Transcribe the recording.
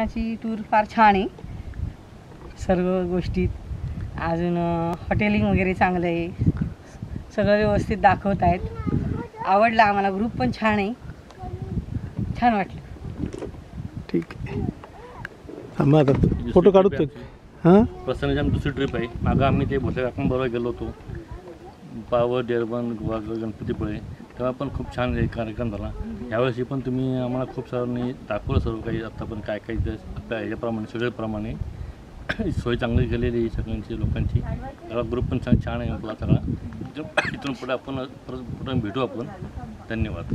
प्रशासनाची टूर फार छान आहे. सर्व गोष्टीत अजून हॉटेलिंग वगैरे चांगलं आहे. सगळं व्यवस्थित दाखवत आहेत. आवडलं आम्हाला ग्रुप पण छान आहे. छान वाटलं. ठीक आहे. फोटो काढतो हां? प्रसन्नाची आमची दुसरी ट्रिप आहे. मागं आम्ही ते भोसले काकांबरोबर गेलो होतो. पावर डेरबन गणपतीपुळे. तेव्हा पण खूप छान कार्यक्रम झाला. यावेळेसही पण तुम्ही आम्हाला खूप सर्वांनी दाखवलं सर्व काही. आत्ता पण काय काय आपल्या ह्याच्याप्रमाणे सगळ्याप्रमाणे. सोय चांगली केलेली आहे सगळ्यांची लोकांची. सगळा ग्रुप पण छान छान आहे. आपला सगळा इथून इथून पुढे आपण परत पुढे भेटू आपण. धन्यवाद.